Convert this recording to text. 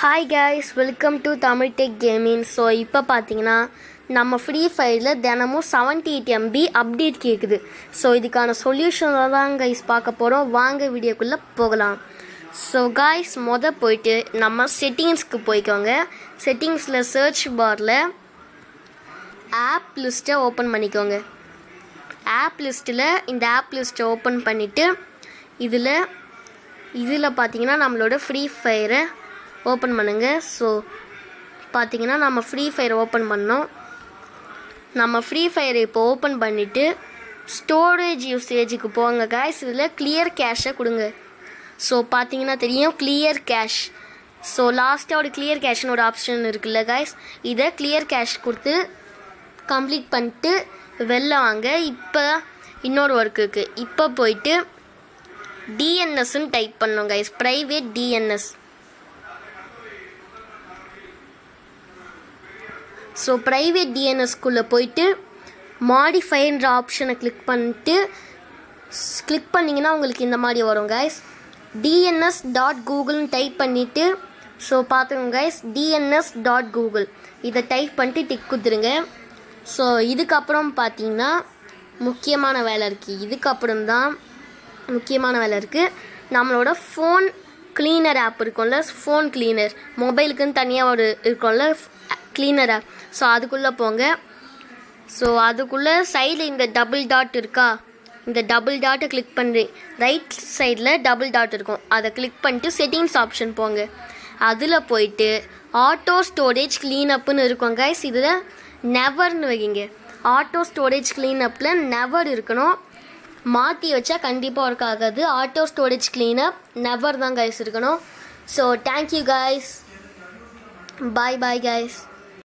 Hi guys welcome to Tamil tech gaming so இப்போ பார்த்தீங்கன்னா நம்ம ஃப்ரீ ஃபயரில் தினமும் செவன்டி எயிட் எம்பி அப்டேட் கேட்குது ஸோ இதுக்கான சொல்யூஷனை தான் கைஸ் பார்க்க போகிறோம் வாங்க வீடியோக்குள்ளே போகலாம். ஸோ காய்ஸ் மொதல் போயிட்டு நம்ம செட்டிங்ஸ்க்கு போய்க்கோங்க. செட்டிங்ஸில் சர்ச் பாரில் ஆப் லிஸ்ட்டை ஓப்பன் பண்ணிக்கோங்க. ஆப் லிஸ்ட்டில் இந்த ஆப் லிஸ்ட்டை ஓப்பன் பண்ணிவிட்டு இதில் இதில் பார்த்தீங்கன்னா நம்மளோட ஃப்ரீ ஃபயரை ஓப்பன் பண்ணுங்கள் ஸோ பார்த்தீங்கன்னா நம்ம ஃப்ரீ ஃபயர் ஓப்பன் பண்ணோம். நம்ம ஃப்ரீ ஃபயரை இப்போ ஓப்பன் பண்ணிவிட்டு ஸ்டோரேஜ் யூசேஜுக்கு போங்க காய்ஸ் இதில் கிளியர் கேஷை கொடுங்க. ஸோ பார்த்தீங்கன்னா தெரியும் கிளியர் கேஷ் ஸோ லாஸ்ட்டாக ஒரு கிளியர் கேஷ்னு ஒரு ஆப்ஷன் இருக்குல்ல காய்ஸ் இதை கிளியர் கேஷ் கொடுத்து கம்ப்ளீட் பண்ணிட்டு வெளில வாங்க. இப்போ இன்னொரு ஒர்க்குக்கு இருக்குது இப்போ போயிட்டு டிஎன்எஸ்ன்னு டைப் பண்ணோம் guys private DNS so private டிஎன்எஸ்குள்ளே போயிட்டு மாடிஃபைன்ற ஆப்ஷனை கிளிக் பண்ணிட்டு கிளிக் பண்ணிங்கன்னா உங்களுக்கு இந்த மாதிரி வரும் கைஸ் டிஎன்எஸ் டாட் கூகுள்னு டைப் பண்ணிவிட்டு ஸோ பார்த்துக்கோங்க கைஸ் டிஎன்எஸ் டாட் கூகுள் இதை டைப் பண்ணிட்டு டிக் குத்துருங்க ஸோ இதுக்கப்புறம் பார்த்தீங்கன்னா முக்கியமான வேலை இருக்குது இதுக்கப்புறம் தான் முக்கியமான வேலை இருக்குது நம்மளோட ஃபோன் க்ளீனர் ஆப் இருக்கும்ல ஃபோன் க்ளீனர் மொபைலுக்குன்னு தனியாக ஒரு இருக்கும்ல கிளீனராக ஸோ அதுக்குள்ளே போங்க. ஸோ அதுக்குள்ளே சைடில் இந்த டபுள் டாட் இருக்கா? இந்த டபுள் டாட்டை கிளிக் பண்ணி ரைட் சைடில் டபுள் டாட் இருக்கும். அதை கிளிக் பண்ணிட்டு செட்டிங்ஸ் ஆப்ஷன் போங்க. அதில் போயிட்டு ஆட்டோ ஸ்டோரேஜ் க்ளீனப்னு இருக்கும் கைஸ் இதில் நெவர்னு வைங்க. ஆட்டோ ஸ்டோரேஜ் க்ளீனப்பில் நெவர் இருக்கணும். மாற்றி வச்சா கண்டிப்பாக ஒர்க் ஆகாது. ஆட்டோ ஸ்டோரேஜ் க்ளீனப் நெவர் தான் கைஸ் இருக்கணும். So thank you guys bye bye guys